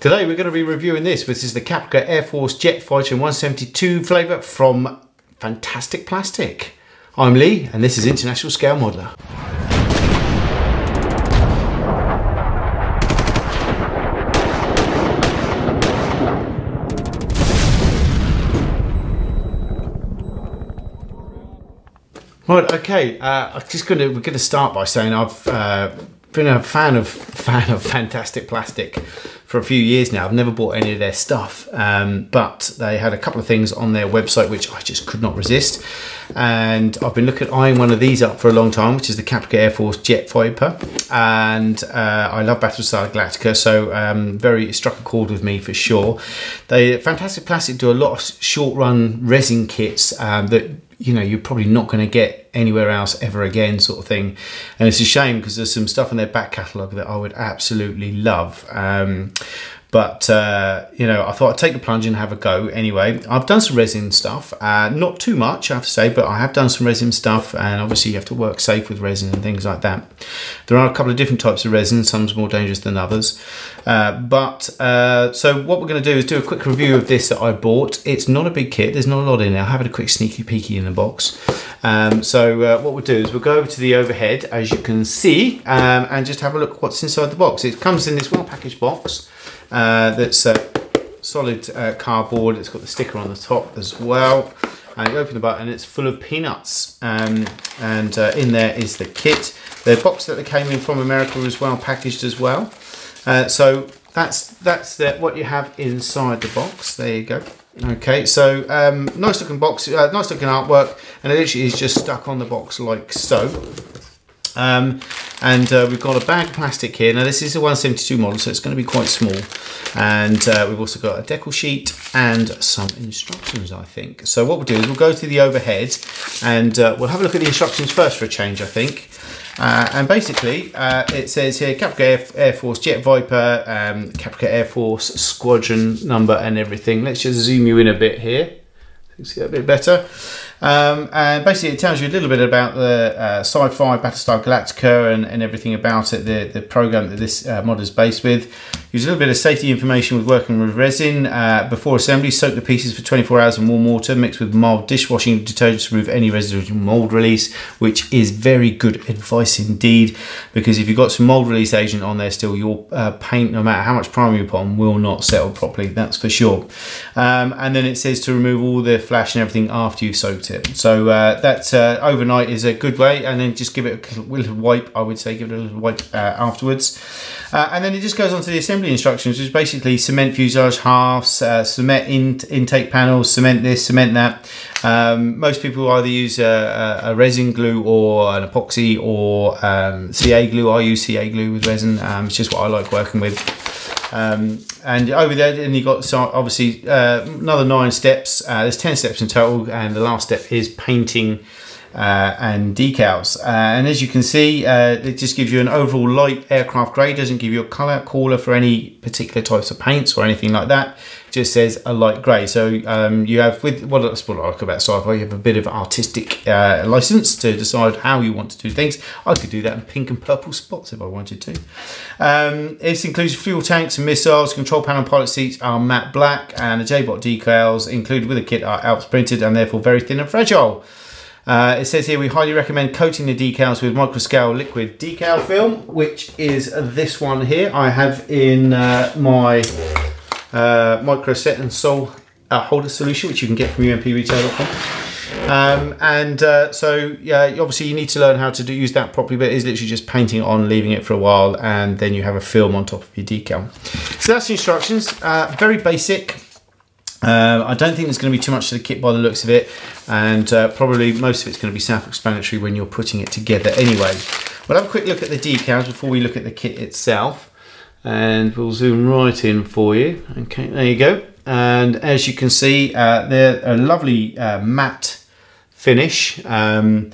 Today we're going to be reviewing this. This is the Caprica Air Force Jet Fighter 172 flavour from Fantastic Plastic. I'm Lee and this is International Scale Modeller. Right, okay. Uh, I'm just to we're going to start by saying I've uh, been a fan of fan of Fantastic Plastic for a few years now. I've never bought any of their stuff, um, but they had a couple of things on their website which I just could not resist, and I've been looking at eyeing one of these up for a long time, which is the Caprica Air Force Jet Viper, and uh, I love Battlestar Galactica, so um, very struck a chord with me for sure. They Fantastic Plastic do a lot of short run resin kits um, that you know you're probably not going to get anywhere else ever again sort of thing. And it's a shame because there's some stuff in their back catalogue that i would absolutely love. Um, but uh, you know i thought i'd take the plunge and have a go anyway. I've done some resin stuff uh, not too much i have to say but i have done some resin stuff and obviously you have to work safe with resin and things like that. There are a couple of different types of resin some's more dangerous than others. Uh, but uh, so what we're going to do is do a quick review of this that i bought. It's not a big kit there's not a lot in there i have a quick sneaky peeky in the box. Um, so uh, what we'll do is we'll go over to the overhead as you can see um, and just have a look what's inside the box. It comes in this well packaged box uh, that's uh, solid uh, cardboard. It's got the sticker on the top as well. And you open the button, it's full of peanuts. Um, and uh, in there is the kit. The box that they came in from America was well packaged as well. Uh, so that's that's the, what you have inside the box. There you go. Okay, so um, nice looking box, uh, nice looking artwork, and it literally is just stuck on the box like so. Um, and uh, we've got a bag plastic here. Now this is a 172 model, so it's going to be quite small. And uh, we've also got a decal sheet and some instructions, I think. So what we'll do is we'll go to the overhead and uh, we'll have a look at the instructions first for a change, I think. Uh, and basically, uh, it says here Caprica Air, Air Force Jet Viper, um, Caprica Air Force Squadron number and everything. Let's just zoom you in a bit here. See that a bit better. Um, and basically, it tells you a little bit about the uh, sci-fi Battlestar Galactica and, and everything about it, the, the program that this uh, mod is based with. Use a little bit of safety information with working with resin. Uh, before assembly, soak the pieces for 24 hours in warm water, mixed with mild dishwashing detergent to remove any residual mold release, which is very good advice indeed. Because if you've got some mold release agent on there still, your uh, paint, no matter how much primer you put on, will not settle properly, that's for sure. Um, and then it says to remove all the flash and everything after you've soaked it. So uh, that uh, overnight is a good way, and then just give it a little wipe, I would say, give it a little wipe uh, afterwards. Uh, and then it just goes on to the assembly instructions, which is basically cement fuselage halves, uh, cement in intake panels, cement this, cement that. Um, most people either use a, a, resin glue or an epoxy or um, CA glue. I use CA glue with resin. Um, it's just what I like working with. Um, and over there, then you got so obviously uh, another nine steps. Uh, there's ten steps in total, and the last step is painting uh, and decals. Uh, and as you can see, uh, it just gives you an overall light aircraft grey, doesn't give you a colour caller for any particular types of paints or anything like that. Just says a light grey. So um, you have, with what, what I like about sci-fi, you have a bit of artistic uh, license to decide how you want to do things. I could do that in pink and purple spots if I wanted to. Um, this includes fuel tanks and missiles, control panel pilot seats are matte black, and the J-Bot decals included with the kit are Alps printed and therefore very thin and fragile. Uh, it says here we highly recommend coating the decals with microscale liquid decal film, which is this one here. I have in uh, my uh, micro set and sol uh, holder solution, which you can get from umpretail.com. Um, and uh, so, yeah, obviously you need to learn how to do, use that properly, but it is literally just painting it on, leaving it for a while, and then you have a film on top of your decal. So that's the instructions. Uh, very basic. Uh, I don't think there's going to be too much to the kit by the looks of it, and uh, probably most of it's going to be self-explanatory when you're putting it together anyway. We'll have a quick look at the decals before we look at the kit itself, and we'll zoom right in for you. Okay, there you go. And as you can see, uh, they're a lovely uh, matte finish. Um,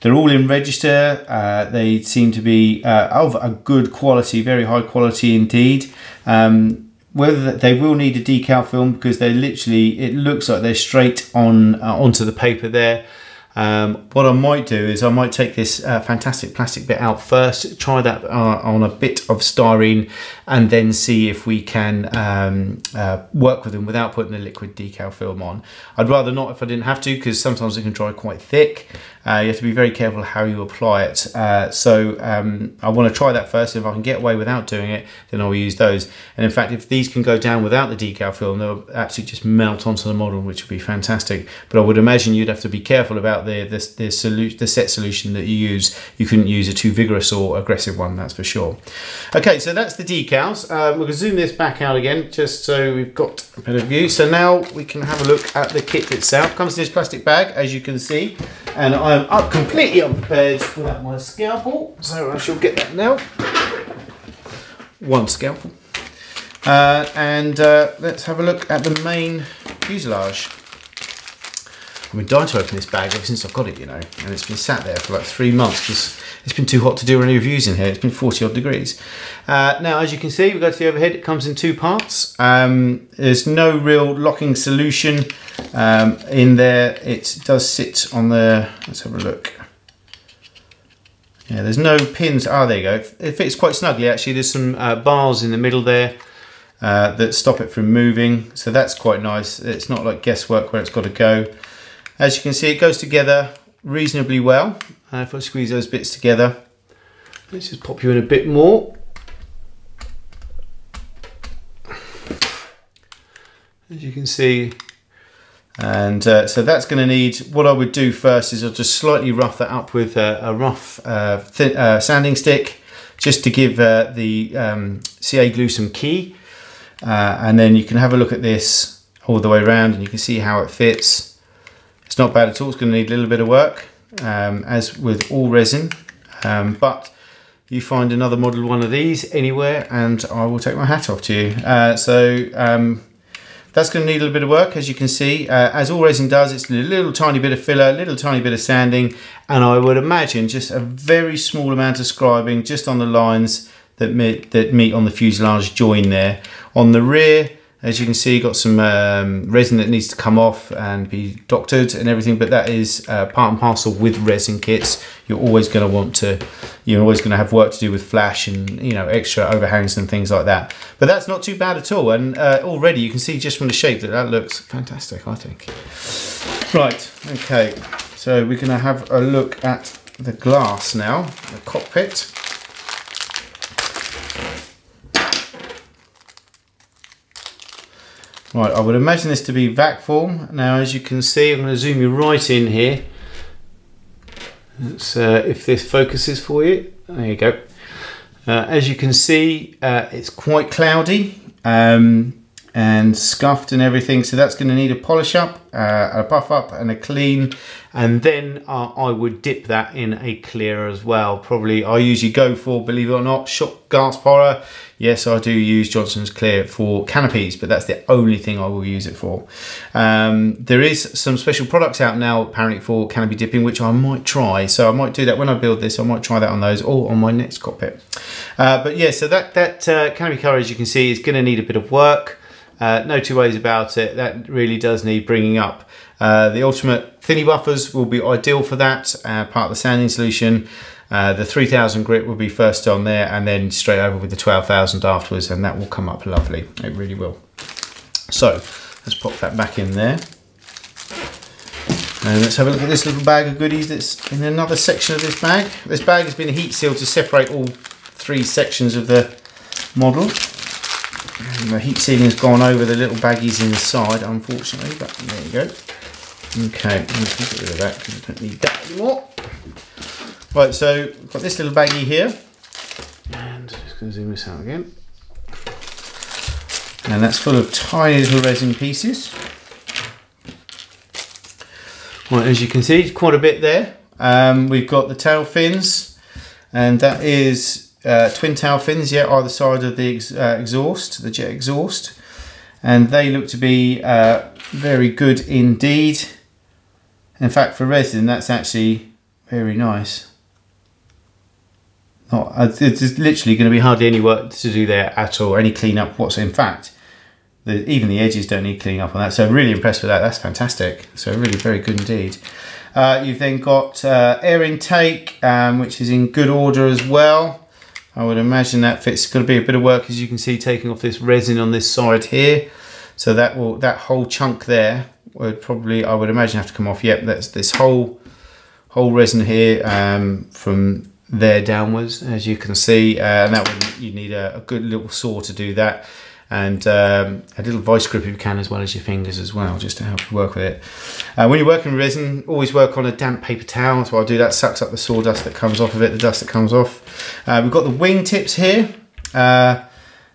they're all in register. Uh, they seem to be uh, of a good quality, very high quality indeed. Um, whether they will need a decal film because they literally it looks like they're straight on uh, onto the paper there Um, what I might do is I might take this uh, fantastic plastic bit out first, try that uh, on a bit of styrene, and then see if we can um, uh, work with them without putting the liquid decal film on. I'd rather not if I didn't have to, because sometimes it can dry quite thick. Uh, you have to be very careful how you apply it. Uh, so um, I want to try that first. If I can get away without doing it, then I'll use those. And in fact, if these can go down without the decal film, they'll absolutely just melt onto the model, which would be fantastic. But I would imagine you'd have to be careful about the the, the, solu- the set solution that you use. You couldn't use a too vigorous or aggressive one, that's for sure. Okay, so that's the decals. Um, we're going to zoom this back out again, just so we've got a better view. So now we can have a look at the kit itself. Comes in this plastic bag, as you can see, and I'm up completely unprepared without my scalpel, so I shall get that now. One scalpel. Uh, and uh, let's have a look at the main fuselage. I've been dying to open this bag ever since I've got it, you know, and it's been sat there for like three months because it's been too hot to do any reviews in here. It's been 40 odd degrees. Uh, now, as you can see, we go to the overhead. It comes in two parts. Um, there's no real locking solution um, in there. It does sit on the, let's have a look. Yeah, there's no pins. Ah, oh, there you go. It fits quite snugly actually. There's some uh, bars in the middle there uh, that stop it from moving. So that's quite nice. It's not like guesswork where it's got to go. As you can see, it goes together reasonably well. Uh, if I squeeze those bits together, let's just pop you in a bit more. As you can see, and uh, so that's going to need, what I would do first is I'll just slightly rough that up with a, a rough uh, uh, sanding stick, just to give uh, the um, CA glue some key. Uh, and then you can have a look at this all the way around and you can see how it fits. It's not bad at all, it's going to need a little bit of work, um, as with all resin. Um, but you find another model one of these anywhere and I will take my hat off to you. Uh, so um, that's going to need a little bit of work, as you can see. Uh, as all resin does, it's a little tiny bit of filler, a little tiny bit of sanding, and I would imagine just a very small amount of scribing just on the lines that meet, that meet on the fuselage join there. On the rear, as you can see, got some um, resin that needs to come off and be doctored and everything, but that is uh, part and parcel with resin kits. You're always going to want to, you're always going to have work to do with flash and, you know, extra overhangs and things like that. But that's not too bad at all. And uh, already you can see just from the shape that that looks fantastic, I think. Right, okay. So we're going to have a look at the glass now, the cockpit. Right, I would imagine this to be vac form. Now, as you can see, I'm going to zoom you right in here. Uh, if this focuses for you, there you go. Uh, as you can see, uh, it's quite cloudy um, and scuffed and everything, so that's going to need a polish up, uh, a buff up and a clean, and then uh, I would dip that in a clear as well. Probably I usually go for, believe it or not, shot gasp horror Yes, I do use Johnson's Klear for canopies, but that's the only thing I will use it for. Um, there is some special products out now apparently for canopy dipping, which I might try. So I might do that when I build this. I might try that on those or on my next cockpit. Uh, but yeah, so that, that uh, canopy cover, as you can see, is going to need a bit of work. Uh, no two ways about it. That really does need bringing up. Uh, the ultimate thinny buffers will be ideal for that, uh, part of the sanding solution. Uh, the 3000 grit will be first on there and then straight over with the 12,000 afterwards and that will come up lovely. It really will. So let's pop that back in there. And let's have a look at this little bag of goodies that's in another section of this bag. This bag has been heat sealed to separate all three sections of the model. And the heat sealing has gone over the little baggies inside, unfortunately, but there you go. Okay, let's get rid of that because I don't need that anymore. Right, so I've got this little baggie here. And just going to zoom this out again. And that's full of tiny little resin pieces. Right, as you can see, quite a bit there. Um, we've got the tail fins, and that is uh, twin tail fins, yeah, either side of the ex uh, exhaust, the jet exhaust. And they look to be uh, very good indeed. In fact, for resin, that's actually very nice. Not, it's literally going to be hardly any work to do there at all, any cleanup whatsoever. In fact, the, even the edges don't need cleaning up on that. So really impressed with that. That's fantastic. So really very good indeed. Uh, you've then got uh, air intake, um, which is in good order as well. I would imagine that fits. Going to be a bit of work, as you can see, taking off this resin on this side here. So that will that whole chunk there would probably, I would imagine, have to come off. Yep, that's this whole whole resin here um, from there downwards, as you can see, uh, and that would you need a, a, good little saw to do that and um, a little vice grip if you can as well as your fingers as well just to help you work with it. Uh, when you're working resin always work on a damp paper towel. So I'll do. That sucks up the sawdust that comes off of it the dust that comes off. Uh, we've got the wing tips here. Uh,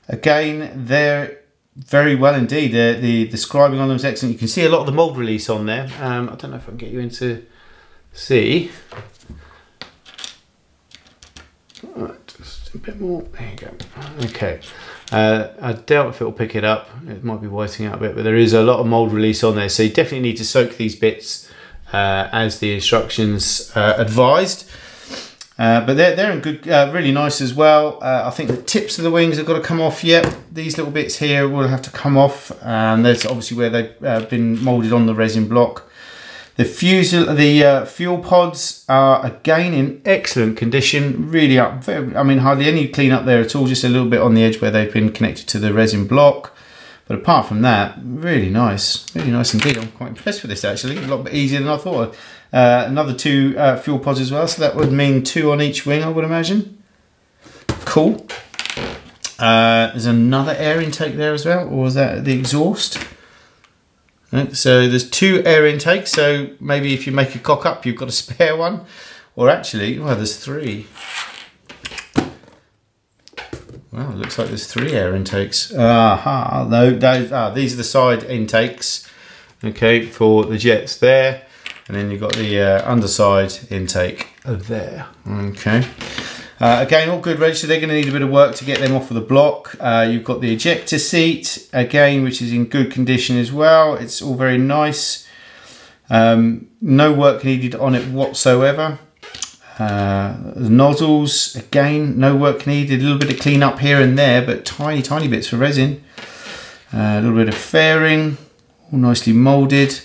again they're very well indeed. The, the describing on them is excellent. You can see a lot of the mold release on there. Um, I don't know if I can get you into see a bit more there you go okay uh, I doubt if it'll pick it up. It might be whiting out a bit, but there is a lot of mold release on there. So you definitely need to soak these bits uh, as the instructions uh, advised. Uh, but they're, they're in good, uh, really nice as well. Uh, I think the tips of the wings have got to come off yet. These little bits here will have to come off. And that's obviously where they've been molded on the resin block. The, fusel, the uh, fuel pods are again in excellent condition, really up, very, I mean hardly any clean up there at all, just a little bit on the edge where they've been connected to the resin block. But apart from that, really nice, really nice indeed. I'm quite impressed with this actually, a lot easier than I thought. Uh, another two uh, fuel pods as well, so that would mean two on each wing I would imagine. Cool. Uh, there's another air intake there as well, or was that the exhaust? Right, so there's two air intakes, so maybe if you make a cock up, you've got a spare one. Or actually, well, there's three. Well, looks like there's three air intakes. Aha, no, those, ah, these are the side intakes, okay, for the jets there. And then you've got the uh, underside intake there, okay. Uh, again, all good register. They're going to need a bit of work to get them off of the block. Uh, you've got the ejector seat, again, which is in good condition as well. It's all very nice. Um, no work needed on it whatsoever. Uh, nozzles, again, no work needed. A little bit of clean up here and there, but tiny, tiny bits for resin. Uh, a little bit of fairing, all nicely molded.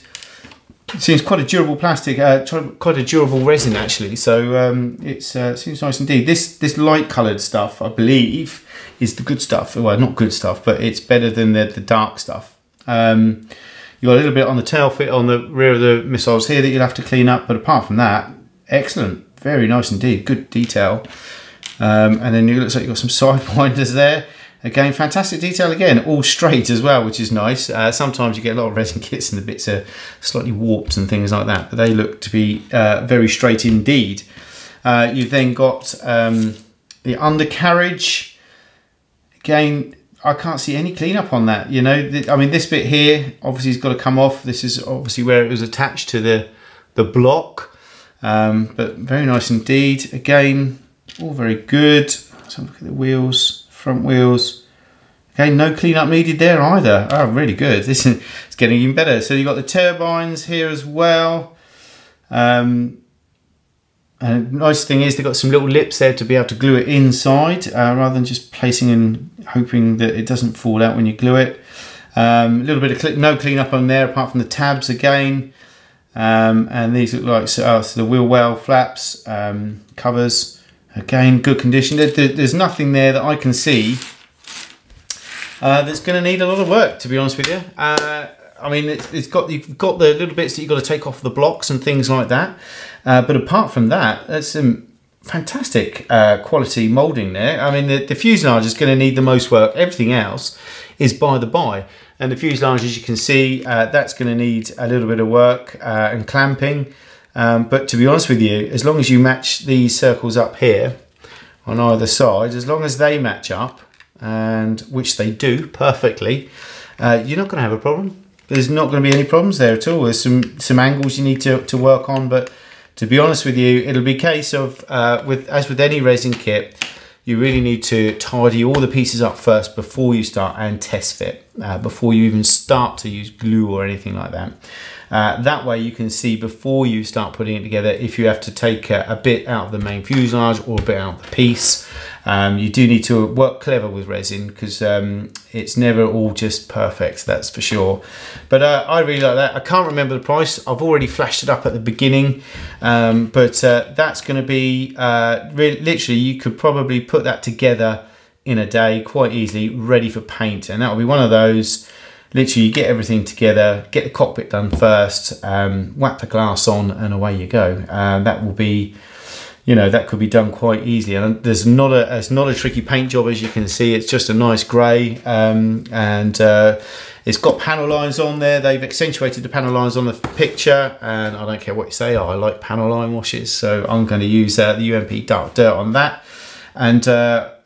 Seems quite a durable plastic, uh, quite a durable resin actually. So um, it uh, seems nice indeed. This this light coloured stuff, I believe, is the good stuff. Well, not good stuff, but it's better than the, the dark stuff. Um, you got a little bit on the tail fit on the rear of the missiles here that you'll have to clean up, but apart from that, excellent, very nice indeed, good detail. Um, and then it looks like you've got some side sidewinders there. Again, fantastic detail again, all straight as well, which is nice. Uh, sometimes you get a lot of resin kits and the bits are slightly warped and things like that, but they look to be uh, very straight indeed. Uh, you've then got um, the undercarriage. Again, I can't see any cleanup on that. You know, I mean, this bit here obviously has got to come off. This is obviously where it was attached to the the block, um, but very nice indeed. Again, all very good. Let's look at the wheels front wheels. Okay, no cleanup needed there either. Oh, really good. This is it's getting even better. So you've got the turbines here as well. Um, and nice thing is they've got some little lips there to be able to glue it inside uh, rather than just placing and hoping that it doesn't fall out when you glue it. Um, a little bit of cl no cleanup on there apart from the tabs again. Um, and these look like so, uh, so the wheel well flaps, um, covers. Again, good condition. there's nothing there that I can see uh, that's going to need a lot of work, to be honest with you. Uh, I mean, it's, it's got you've got the little bits that you've got to take off the blocks and things like that. Uh, but apart from that, that's some fantastic uh, quality moulding there. I mean, the, the fuselage is going to need the most work. Everything else is by the by. And the fuselage, as you can see, uh, that's going to need a little bit of work uh, and clamping. Um, but to be honest with you, as long as you match these circles up here on either side, as long as they match up, and which they do perfectly, uh, you're not going to have a problem. There's not going to be any problems there at all. There's some, some angles you need to, to work on, but to be honest with you, it'll be a case of, uh, with as with any resin kit, you really need to tidy all the pieces up first before you start and test fit. uh, before you even start to use glue or anything like that. Uh, that way you can see before you start putting it together if you have to take a, a bit out of the main fuselage or a bit out of the piece. Um, you do need to work clever with resin because um, it's never all just perfect, that's for sure. But uh, I really like that. I can't remember the price. I've already flashed it up at the beginning, um, but uh, that's going to be uh, really, literally you could probably put that together in a day quite easily, ready for paint. And that'll be one of those literally you get everything together, get the cockpit done first, um, whack the glass on, and away you go. Uh, that will be, you know, that could be done quite easily. And there's not a, it's not a tricky paint job as you can see. It's just a nice grey, um, and uh, it's got panel lines on there. They've accentuated the panel lines on the picture, and I don't care what you say. I like panel line washes, so I'm going to use uh, the UMP Dark Dirt on that and,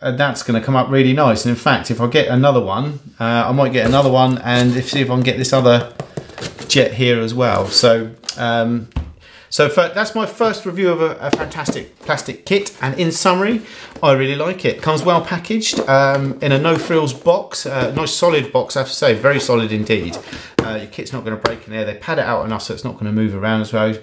uh, that's going to come up really nice. And in fact, if I get another one, uh, I might get another one and if, see if I can get this other jet here as well. So, um, so for, that's my first review of a, a, fantastic plastic kit. And in summary, I really like it. Comes well packaged um, in a no frills box, uh, nice solid box, I have to say, very solid indeed. Uh, your kit's not going to break in there. They pad it out enough so it's not going to move around as well.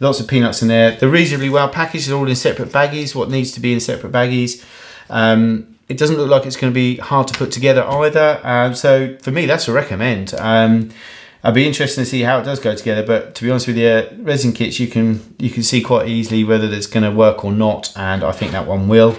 Lots of peanuts in there. They're reasonably well packaged. They're all in separate baggies, what needs to be in separate baggies. Um, it doesn't look like it's going to be hard to put together either. Um, so for me, that's a recommend. Um, I'd be interested to see how it does go together. But to be honest with you, resin kits you can you can see quite easily whether it's going to work or not, and I think that one will.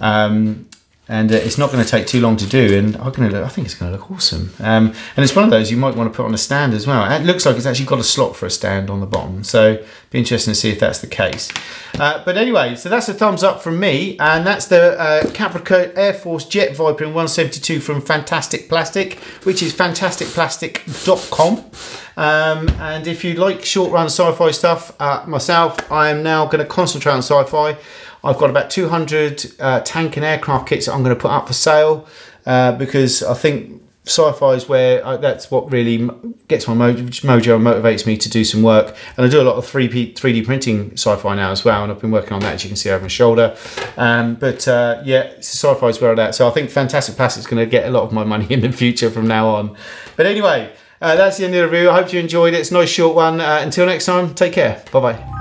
Um, and uh, it's not going to take too long to do and look, I think it's going to look awesome. Um, and it's one of those you might want to put on a stand as well. It looks like it's actually got a slot for a stand on the bottom so be interesting to see if that's the case. Uh, but anyway so that's a thumbs up from me and that's the uh, Caprica Air Force Jet Viper in 172 from Fantastic Plastic which is fantasticplastic.com um, and if you like short run sci-fi stuff uh, myself I am now going to concentrate on sci-fi I've got about 200 uh, tank and aircraft kits that I'm going to put up for sale uh, because I think sci-fi is where I, uh, that's what really gets my mojo, mojo and motivates me to do some work. And I do a lot of 3D, 3D printing sci-fi now as well, and I've been working on that as you can see over my shoulder. Um, but uh, yeah, sci-fi is where I'm at. So I think Fantastic Plastic is going to get a lot of my money in the future from now on. But anyway, uh, that's the end of the review. I hope you enjoyed it. It's a nice short one. Uh, until next time, take care. Bye-bye.